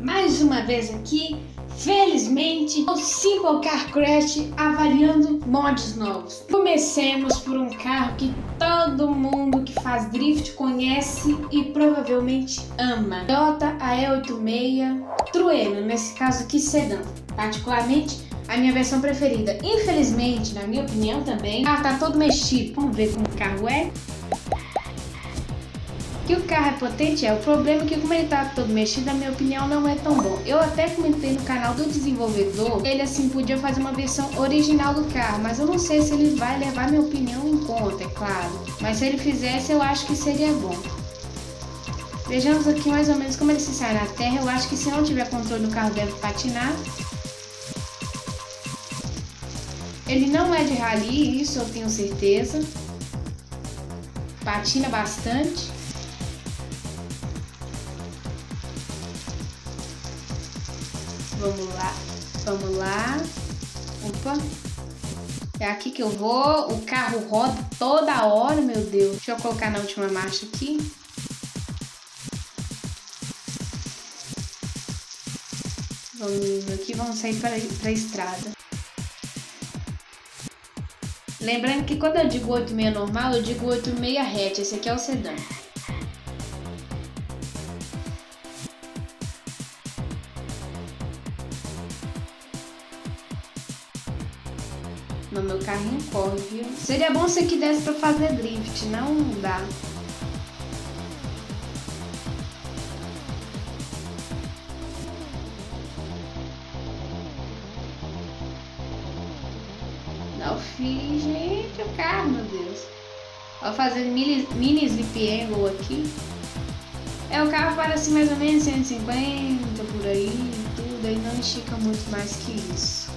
mais uma vez aqui, felizmente, o Simple Car Crash avaliando mods novos. Comecemos por um carro que todo mundo que faz drift conhece e provavelmente ama. Toyota AE86 Trueno, nesse caso aqui sedã. Particularmente, a minha versão preferida. Infelizmente, na minha opinião também, ah, tá todo mexido. Vamos ver como o carro é. Que o carro é potente é, o problema é que como ele tá todo mexido, na minha opinião, não é tão bom. Eu até comentei no canal do desenvolvedor, ele assim podia fazer uma versão original do carro, mas eu não sei se ele vai levar minha opinião em conta, é claro. Mas se ele fizesse, eu acho que seria bom. Vejamos aqui mais ou menos como ele se sai na terra. Eu acho que se não tiver controle do carro deve patinar. Ele não é de rally, isso eu tenho certeza. Patina bastante. Vamos lá, vamos lá. Opa. É aqui que eu vou. O carro roda toda hora, meu Deus. Deixa eu colocar na última marcha aqui. Vamos aqui, vamos sair para a estrada. Lembrando que quando eu digo 86 normal, eu digo 86 hatch. Esse aqui é o sedã. No meu carrinho corre, viu? Seria bom se aqui desse pra fazer drift, não dá. Não fiz, gente, o carro, meu Deus. Vou fazer mini, mini slip angle aqui. É, o carro assim mais ou menos 150 por aí, tudo, aí não estica muito mais que isso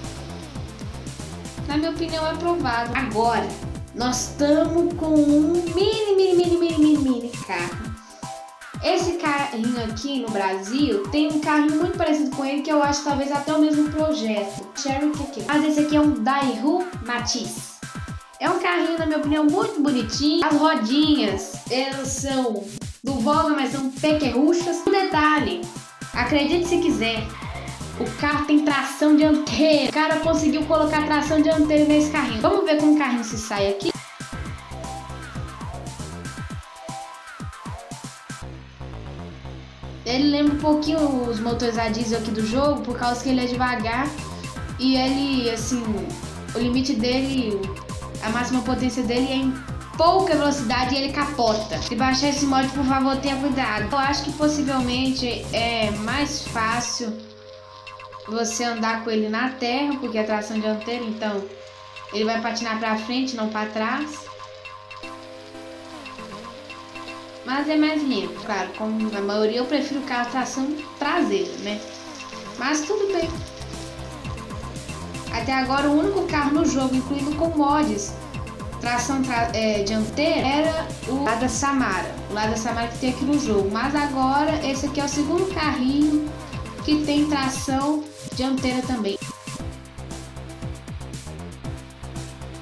na minha opinião, é aprovado. Agora, nós estamos com um mini, mini, mini, mini, mini, mini carro. Esse carrinho aqui no Brasil tem um carrinho muito parecido com ele que eu acho talvez até o mesmo projeto. Cherokee aqui. Mas esse aqui é um Daihu Matisse. É um carrinho, na minha opinião, muito bonitinho. As rodinhas, elas são do Volga, mas são pequerruchas. Um detalhe, acredite se quiser, o carro tem tração dianteira. O cara conseguiu colocar tração dianteira nesse carrinho. Vamos ver como o carrinho se sai aqui. Ele lembra um pouquinho os motores a diesel aqui do jogo, por causa que ele é devagar. E ele, assim, o limite dele, a máxima potência dele é em pouca velocidade e ele capota. Se baixar esse mod, por favor, tenha cuidado. Eu acho que possivelmente é mais fácil você andar com ele na terra, porque é tração dianteira, então ele vai patinar para frente, não para trás. Mas é mais lindo, claro, como na maioria eu prefiro o carro tração traseira, né? Mas tudo bem. Até agora o único carro no jogo, incluindo com mods, tração tra é, dianteira, era o Lada Samara. O Lada Samara que tem aqui no jogo. Mas agora esse aqui é o segundo carrinho que tem tração dianteira também.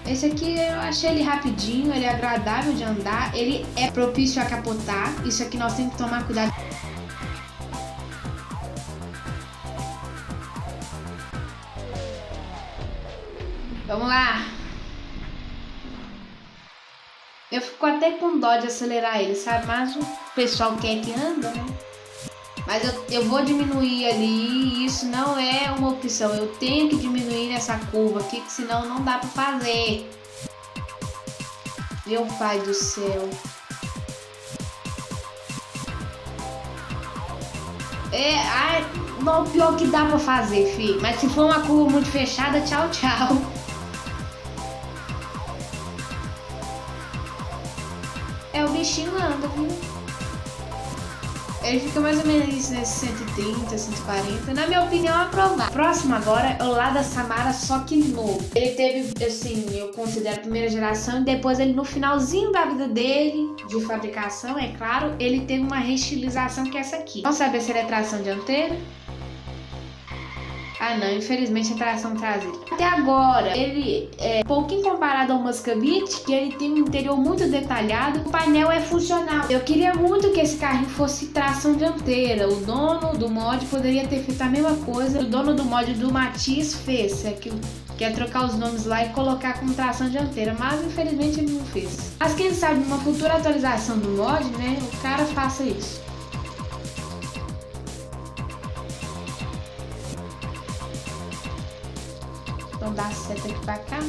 Esse aqui eu achei ele rapidinho, ele é agradável de andar, ele é propício a capotar. Isso aqui nós temos que tomar cuidado. Vamos lá. Eu fico até com dó de acelerar ele, sabe? Mas o pessoal quer que anda, né? Mas eu, eu vou diminuir ali, isso não é uma opção. Eu tenho que diminuir nessa curva aqui, que senão não dá para fazer. Meu pai do céu. É, ai, não, pior que dá pra fazer, fi. Mas se for uma curva muito fechada, tchau, tchau. É, o bichinho anda, viu? Ele fica mais ou menos nesse 130, 140. Na minha opinião, aprovar. Próximo agora é o Lada Samara, só que novo. Ele teve, assim, eu considero a primeira geração e depois ele no finalzinho da vida dele, de fabricação, é claro, ele teve uma reestilização que é essa aqui. Vamos saber se ele é tração dianteira? Ah não, infelizmente a tração traseira. Até agora, ele é pouquinho comparado ao Muscovite, que ele tem um interior muito detalhado, o painel é funcional. Eu queria muito que esse carro fosse tração dianteira. O dono do mod poderia ter feito a mesma coisa. O dono do mod do Matiz fez, é que que é trocar os nomes lá e colocar como tração dianteira, mas infelizmente ele não fez. Mas quem sabe numa futura atualização do mod, né, o cara faça isso. Então dá a seta aqui pra cá.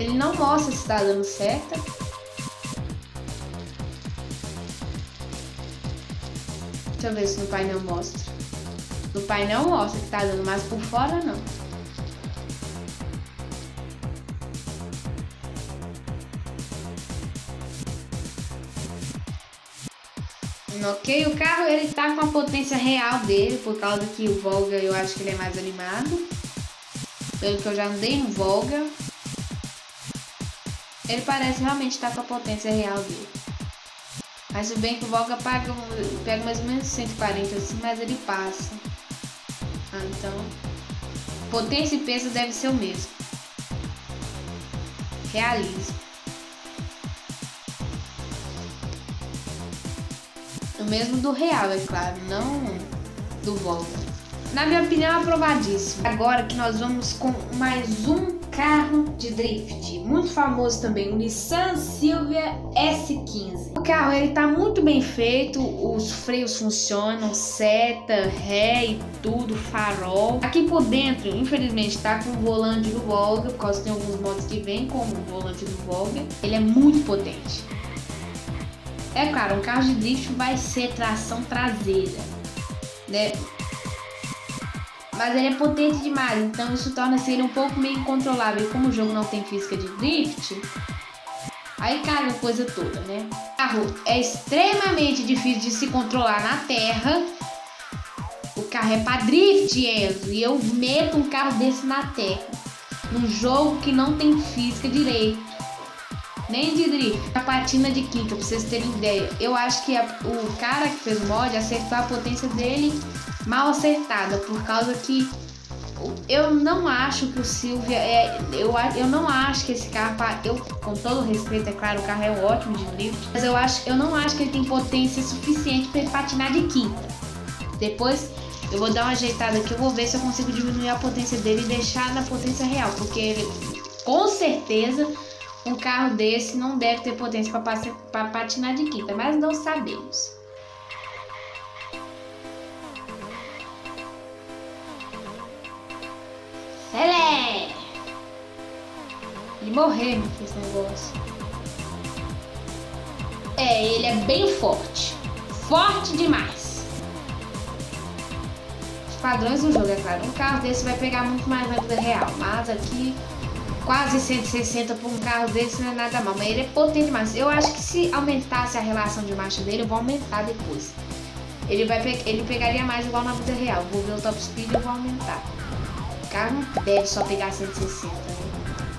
Ele não mostra se está dando seta. Deixa eu ver se no painel mostra. No painel mostra que tá dando, mas por fora não. Ok, o carro ele tá com a potência real dele, por causa que o Volga eu acho que ele é mais animado. Pelo que eu já andei no Volga. Ele parece realmente estar tá com a potência real dele. Mas o bem que o Volga paga, pega mais ou menos 140 assim, mas ele passa. Ah, então, potência e peso deve ser o mesmo. Realismo. O mesmo do real, é claro, não do Volga. Na minha opinião, aprovadíssimo. Agora que nós vamos com mais um carro de drift, muito famoso também, o Nissan Silvia S15. O carro ele tá muito bem feito, os freios funcionam, seta, ré e tudo, farol. Aqui por dentro, infelizmente, tá com o volante do Volga, por causa que tem alguns modos que vem com o volante do Volga. Ele é muito potente. É claro, um carro de drift vai ser tração traseira, né? Mas ele é potente demais, então isso torna-se ele um pouco meio incontrolável. E como o jogo não tem física de drift, aí caga a coisa toda, né? O carro é extremamente difícil de se controlar na terra. O carro é pra drift, Enzo, e eu meto um carro desse na terra. Num jogo que não tem física direito. Nem de drift. A patina de quinta, pra vocês terem ideia. Eu acho que a, o cara que fez o mod acertou a potência dele mal acertada, por causa que eu não acho que o Silvia é. Eu, eu não acho que esse carro, eu, com todo respeito, é claro, o carro é ótimo de drift, mas eu, acho, eu não acho que ele tem potência suficiente para patinar de quinta. Depois eu vou dar uma ajeitada aqui, eu vou ver se eu consigo diminuir a potência dele e deixar na potência real, porque ele, com certeza um carro desse não deve ter potência para patinar de quinta, mas não sabemos. Ele! Ele morreu com esse negócio. É, ele é bem forte. Forte demais. Os padrões do jogo, é claro. Um carro desse vai pegar muito mais na vida real. Mas aqui, quase 160 por um carro desse não é nada mal. Mas ele é potente demais. Eu acho que se aumentasse a relação de marcha dele, eu vou aumentar depois. Ele, vai pe ele pegaria mais igual na vida real. Vou ver o top speed e vou aumentar carro não deve só pegar 160, né?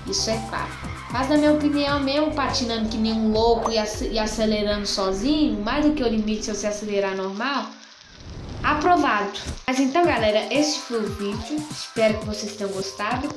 Isso é claro. Mas na minha opinião, mesmo patinando que nem um louco e acelerando sozinho, mais do que o limite se você acelerar normal, aprovado. Mas então, galera, esse foi o vídeo. Espero que vocês tenham gostado.